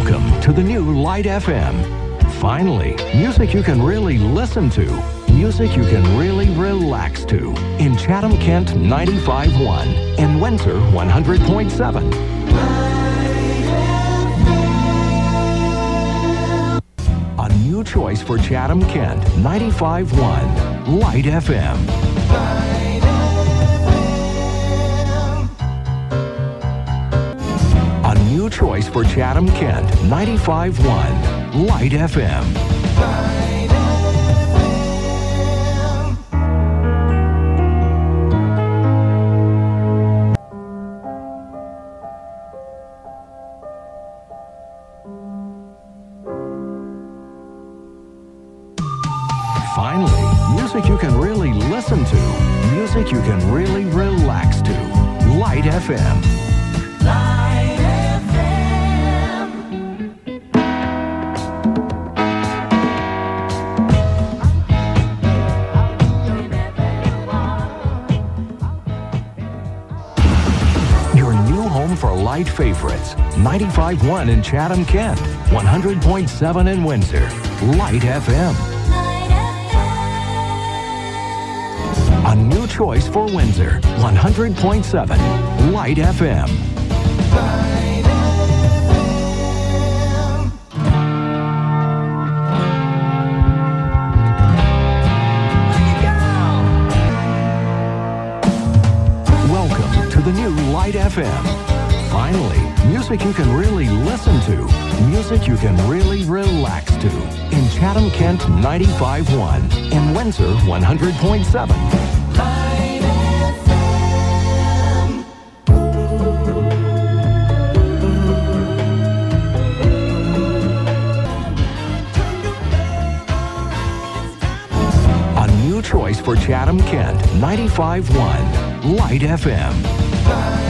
Welcome to the new Lite FM. Finally, music you can really listen to. Music you can really relax to. In Chatham, Kent 95.1 and Windsor 100.7. A new choice for Chatham, Kent 95.1 Lite FM. New choice for Chatham, Kent 95.1 Lite FM. Finally, music you can really listen to. Music you can really relax to. Lite FM. For light favorites. 95.1 in Chatham, Kent. 100.7 in Windsor. Lite FM. A new choice for Windsor. 100.7 Lite FM. Welcome to the new Lite FM. Finally, music you can really listen to. Music you can really relax to. In Chatham, Kent 95.1 and Windsor 100.7. A new choice for Chatham, Kent 95.1 Lite FM.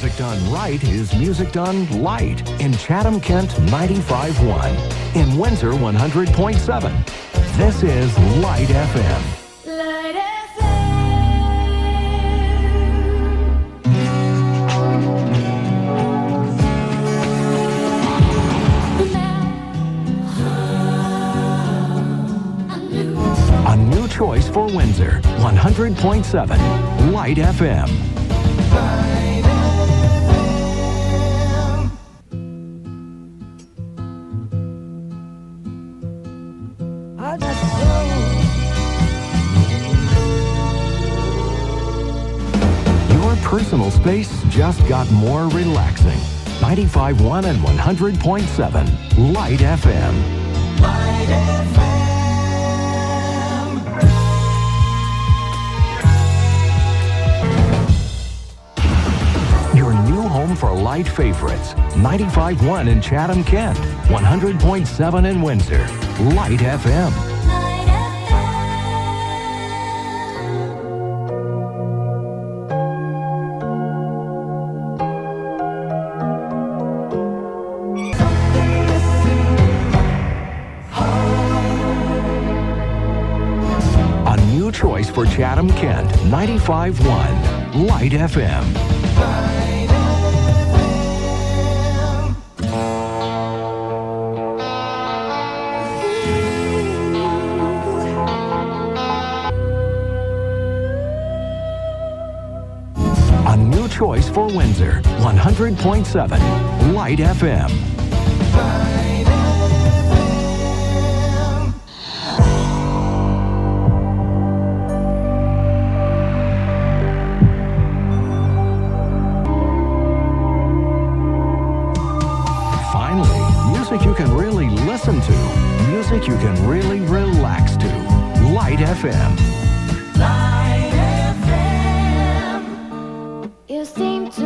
Music done right is music done light in Chatham, Kent 95.1. In Windsor 100.7. This is Lite FM. Lite FM. A new choice for Windsor 100.7 Lite FM. Your personal space just got more relaxing. 95.1 and 100.7 Lite FM. Your new home for light favorites. 95.1 in Chatham, Kent. 100.7 in Windsor. Lite FM. A new choice for Chatham, Kent. 95.1 Lite FM. For Windsor. 100.7 Lite FM. Finally, music you can really listen to. Music you can really relax to. Lite FM.